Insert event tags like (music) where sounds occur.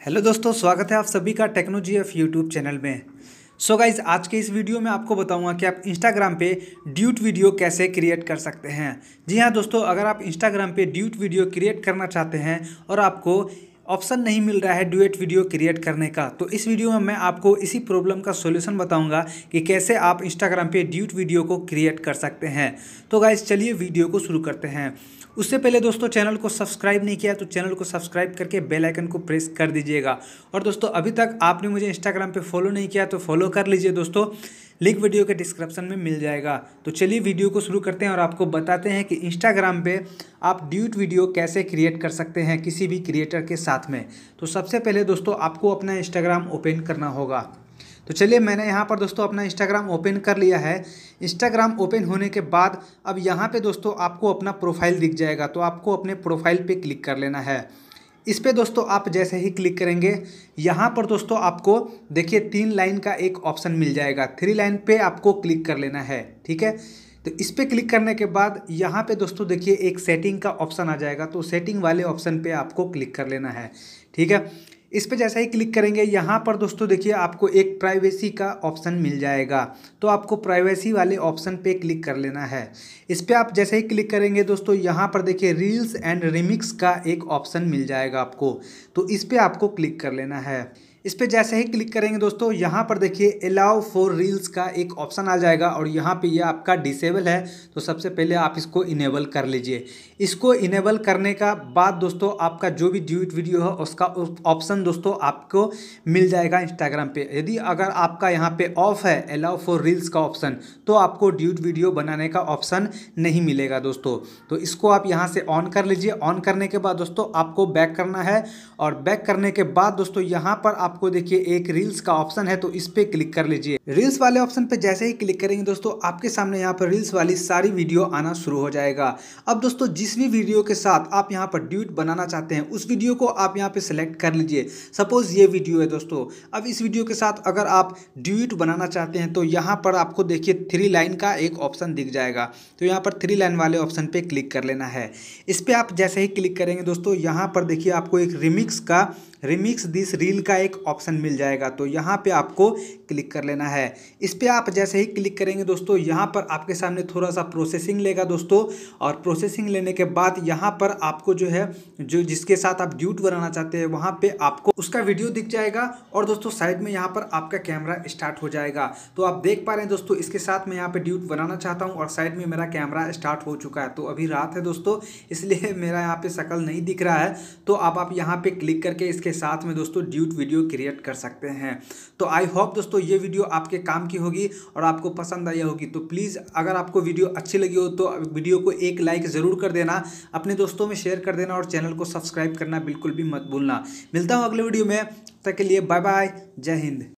Hello दोस्तों, स्वागत है आप सभी का टेक्नोजी एफ़ यूट्यूब चैनल में। सो so गाइज़ आज के इस वीडियो में आपको बताऊँगा कि आप इंस्टाग्राम पे ड्यूट वीडियो कैसे क्रिएट कर सकते हैं। जी हाँ दोस्तों, अगर आप इंस्टाग्राम पे ड्यूट वीडियो क्रिएट करना चाहते हैं और आपको ऑप्शन नहीं मिल रहा है ड्यूएट वीडियो क्रिएट करने का। तो इस वीडियो में मैं आपको इसी प्रॉब्लम का सोल्यूशन बताऊँगा कि कैसे आप इंस्टाग्राम पे ड्यूट वीडियो को क्रिएट कर सकते हैं। तो गाइज़ चलिए वीडियो को शुरू करते हैं। उससे पहले दोस्तों, चैनल को सब्सक्राइब नहीं किया तो चैनल को सब्सक्राइब करके बेल आइकन को प्रेस कर दीजिएगा। और दोस्तों, अभी तक आपने मुझे इंस्टाग्राम पे फॉलो नहीं किया तो फॉलो कर लीजिए दोस्तों। लिंक वीडियो के डिस्क्रिप्शन में मिल जाएगा। तो चलिए वीडियो को शुरू करते हैं और आपको बताते हैं कि इंस्टाग्राम पे आप ड्यूट वीडियो कैसे क्रिएट कर सकते हैं किसी भी क्रिएटर के साथ में। तो सबसे पहले दोस्तों, आपको अपना इंस्टाग्राम ओपन करना होगा। तो चलिए, मैंने यहाँ पर दोस्तों अपना इंस्टाग्राम ओपन कर लिया है। इंस्टाग्राम ओपन होने के बाद अब यहाँ पे दोस्तों आपको अपना प्रोफ़ाइल दिख जाएगा। तो आपको अपने प्रोफ़ाइल पे क्लिक कर लेना है। इस पर दोस्तों आप जैसे ही क्लिक करेंगे, यहाँ पर दोस्तों आपको देखिए तीन लाइन का एक ऑप्शन मिल जाएगा। थ्री लाइन पे आपको क्लिक कर लेना है, ठीक है? तो इस पर क्लिक करने के बाद यहाँ पे दोस्तों देखिए एक सेटिंग का ऑप्शन आ जाएगा तो सेटिंग वाले ऑप्शन पे आपको क्लिक कर लेना है, ठीक है? इस पर जैसा ही क्लिक करेंगे, यहाँ पर दोस्तों देखिए आपको एक प्राइवेसी का ऑप्शन मिल जाएगा। तो आपको प्राइवेसी वाले ऑप्शन पे क्लिक कर लेना है। इस पर आप जैसे ही क्लिक करेंगे दोस्तों, यहाँ पर देखिए रील्स एंड रिमिक्स का एक ऑप्शन मिल जाएगा आपको। तो इस पर आपको क्लिक कर लेना है। इस पर जैसे ही क्लिक करेंगे दोस्तों, यहाँ पर देखिए अलाउ फॉर रील्स का एक ऑप्शन आ जाएगा और यहाँ पे ये यह आपका डिसेबल है। तो सबसे पहले आप इसको इनेबल कर लीजिए। इसको इनेबल करने का बाद दोस्तों, आपका जो भी ड्यूट वीडियो है, उसका ऑप्शन दोस्तों आपको मिल जाएगा इंस्टाग्राम पे। यदि अगर आपका यहाँ पे ऑफ़ है अलाउ फॉर रील्स का ऑप्शन तो आपको ड्यूट वीडियो बनाने का ऑप्शन नहीं मिलेगा दोस्तों। तो इसको आप यहाँ से ऑन कर लीजिए। ऑन करने के बाद दोस्तों, आपको बैक करना है और बैक करने के बाद दोस्तों, यहाँ पर आप आपको देखिए एक रील्स का ऑप्शन है तो इस पर क्लिक कर लीजिए। रील्स वाले ऑप्शन पे जैसे ही क्लिक करेंगे दोस्तों, आपके सामने यहाँ पर रील्स वाली सारी वीडियो आना शुरू हो जाएगा। अब दोस्तों, जिस भी वीडियो के साथ आप यहाँ पर ड्यूट बनाना चाहते हैं, उस वीडियो को आप यहाँ पे सिलेक्ट कर लीजिए। सपोज़ ये वीडियो है दोस्तों, अब इस वीडियो के साथ अगर आप ड्यूट बनाना चाहते हैं तो यहाँ पर आपको देखिए थ्री लाइन का एक ऑप्शन दिख जाएगा। तो यहाँ पर थ्री लाइन वाले ऑप्शन पे क्लिक कर लेना है। इस पर आप जैसे ही क्लिक करेंगे दोस्तों, यहाँ पर देखिए आपको एक रिमिक्स का रिमिक्स दिस रील का एक ऑप्शन मिल जाएगा तो यहाँ पे आपको क्लिक कर लेना है। इस पर आप जैसे ही क्लिक करेंगे दोस्तों, यहाँ पर आपके सामने थोड़ा सा प्रोसेसिंग लेगा दोस्तों, और प्रोसेसिंग लेने के बाद यहाँ पर आपको जो है, जो जिसके साथ आप ड्यूट बनाना चाहते हैं, वहाँ पे आपको उसका वीडियो दिख जाएगा, और दोस्तों साइड में यहाँ पर आपका कैमरा स्टार्ट हो जाएगा। तो आप देख पा रहे हैं दोस्तों, इसके साथ मैं यहाँ पे ड्यूट बनाना चाहता हूँ, और साइड में मेरा कैमरा स्टार्ट हो चुका है। तो अभी रात है दोस्तों, इसलिए (laughs) मेरा यहाँ पे शकल नहीं दिख रहा है। तो अब आप यहाँ पे क्लिक करके इसके साथ में दोस्तों ड्यूट वीडियो क्रिएट कर सकते हैं। तो आई होप दोस्तों ये वीडियो आपके काम की होगी और आपको पसंद आई होगी। तो प्लीज़ अगर आपको वीडियो अच्छी लगी हो तो वीडियो को एक लाइक ज़रूर कर देना। अपने दोस्तों में शेयर कर देना और चैनल को सब्सक्राइब करना बिल्कुल भी मत भूलना। मिलता हूँ अगले वीडियो में। तक के लिए बाय बाय जय हिंद।